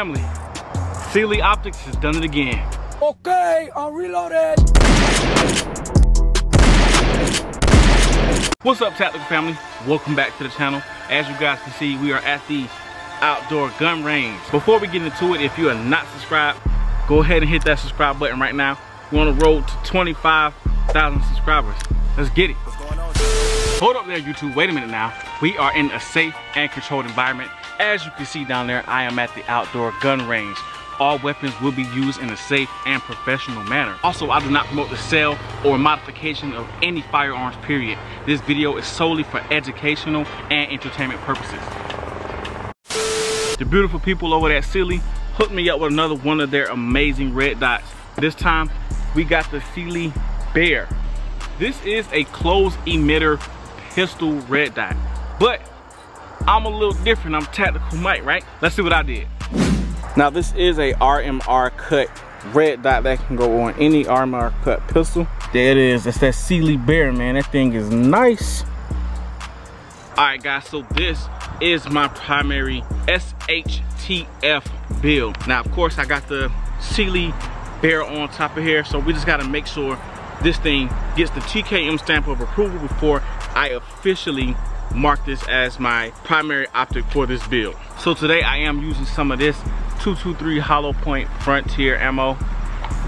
family, Cyelee Optics has done it again. Okay, I'm reloaded. What's up, Tactical family? Welcome back to the channel. As you guys can see, we are at the outdoor gun range. Before we get into it, if you are not subscribed, go ahead and hit that subscribe button right now. We're on the road to 25,000 subscribers. Let's get it. Hold up there, YouTube. Wait a minute now. We are in a safe and controlled environment. As you can see down there, I am at the outdoor gun range all weapons will be used in a safe and professional manner. Also, I do not promote the sale or modification of any firearms, period. This video is solely for educational and entertainment purposes. The beautiful people over at Cyelee hooked me up with another one of their amazing red dots. This time, we got the Cyelee Bear. This is a closed emitter pistol red dot, but I'm a little different. I'm Tactikal Mike, right? Let's see what I did. Now this is a RMR cut red dot that can go on any RMR cut pistol. There it is, it's that Cyelee Bear, man. That thing is nice. All right guys, so this is my primary SHTF build. Now of course I got the Cyelee Bear on top of here, so we just gotta make sure this thing gets the TKM stamp of approval before I officially mark this as my primary optic for this build. So today I am using some of this 223 hollow point frontier ammo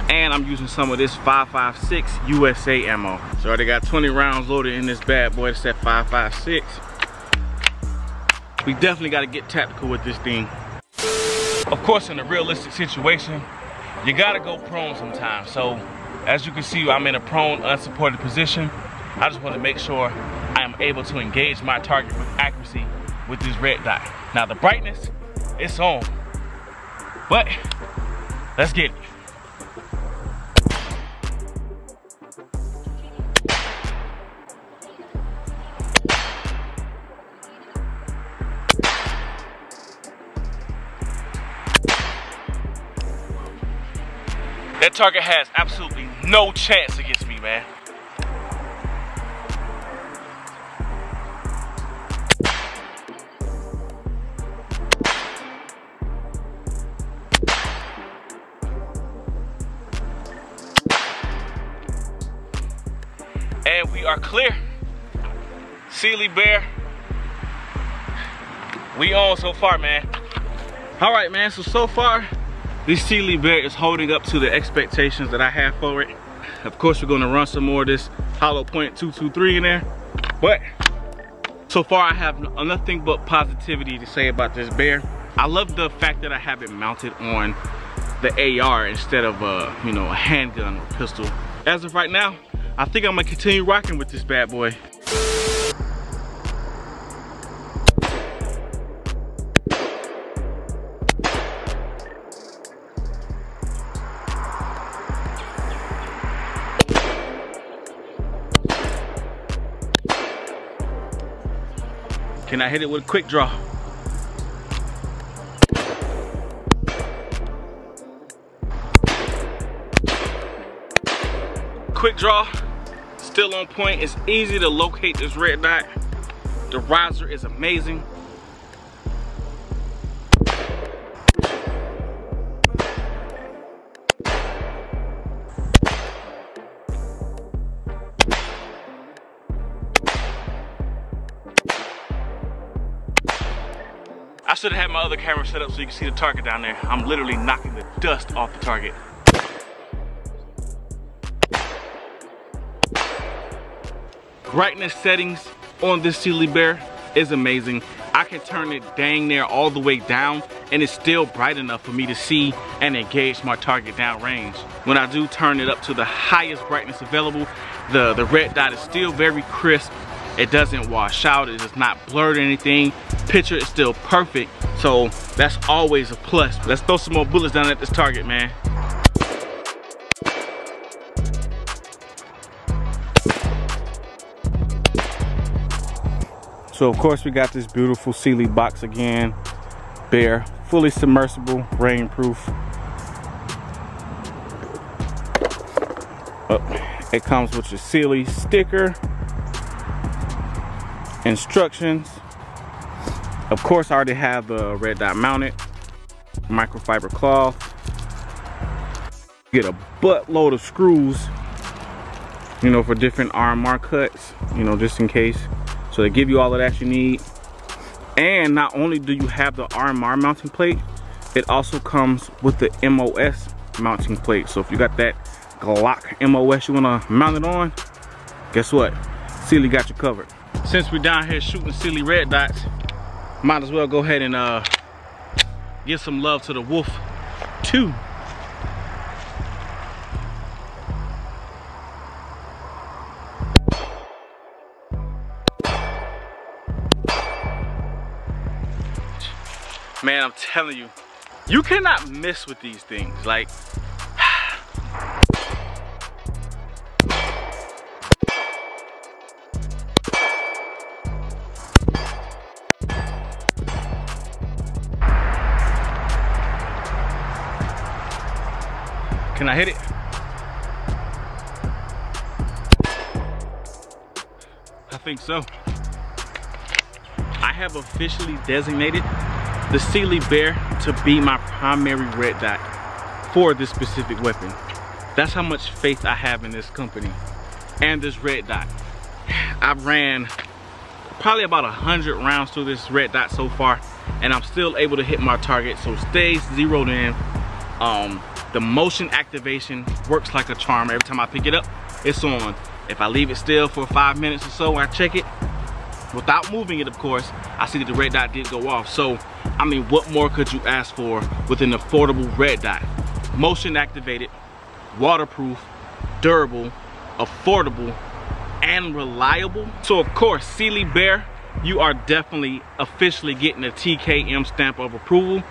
and I'm using some of this 556 USA ammo. So I already got 20 rounds loaded in this bad boy. It's that 556. We definitely got to get tactical with this thing. Of course, in a realistic situation, you got to go prone sometimes. So as you can see, I'm in a prone, unsupported position. I just want to make sure I am able to engage my target with accuracy with this red dot. Now the brightness, it's on. But let's get it. That target has absolutely no chance against me, man. We are clear. Cyelee Bear. We on so far, man. All right, man, so so far, this Cyelee Bear is holding up to the expectations that I have for it. Of course, we're gonna run some more of this hollow point 223 in there. But so far, I have nothing but positivity to say about this bear. I love the fact that I have it mounted on the AR instead of, a, you know, a handgun or pistol. As of right now, I think I'm gonna continue rocking with this bad boy. Can I hit it with a quick draw? Quick draw, still on point. It's easy to locate this red dot. The riser is amazing. I should have had my other camera set up so you can see the target down there. I'm literally knocking the dust off the target. Brightness settings on this Cyelee Bear is amazing. I can turn it dang near all the way down and it's still bright enough for me to see and engage my target down range. When I do turn it up to the highest brightness available, the, the red dot is still very crisp. It doesn't wash out, it is not blurred or anything. Picture is still perfect, so that's always a plus. Let's throw some more bullets down at this target, man. So of course we got this beautiful Cyelee box again. Bear, fully submersible, rainproof. Oh, it comes with your Cyelee sticker, instructions. Of course I already have the red dot mounted. microfiber cloth. Get a buttload of screws, you know, for different RMR cuts, you know, just in case. So they give you all of that you need. And not only do you have the RMR mounting plate, it also comes with the MOS mounting plate. So if you got that Glock MOS you wanna mount it on, guess what? Cyelee got you covered. Since we're down here shooting Cyelee red dots, might as well go ahead and uh, give some love to the Wolf 2. Man, I'm telling you, you cannot miss with these things. Like, Can I hit it? I think so. I have officially designated the Cyelee Bear to be my primary red dot for this specific weapon. That's how much faith I have in this company and this red dot. I've ran probably about a hundred rounds through this red dot so far and I'm still able to hit my target so stay zeroed in um, the motion activation works like a charm every time I pick it up it's on if I leave it still for five minutes or so I check it without moving it of course I see that the red dot did go off. So I mean what more could you ask for with an affordable red dot? Motion activated waterproof durable affordable and reliable. So of course Cyelee Bear you are definitely officially getting a TKM stamp of approval.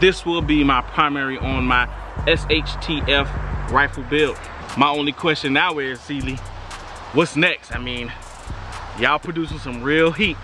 This will be my primary on my SHTF rifle build. My only question now is Cyelee what's next? I mean y'all producing some real heat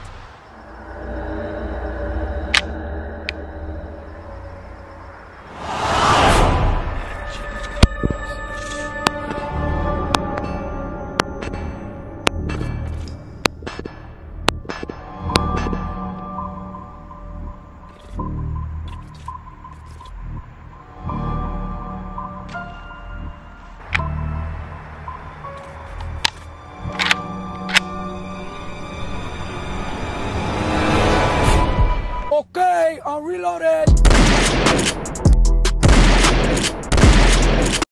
I'm reloaded.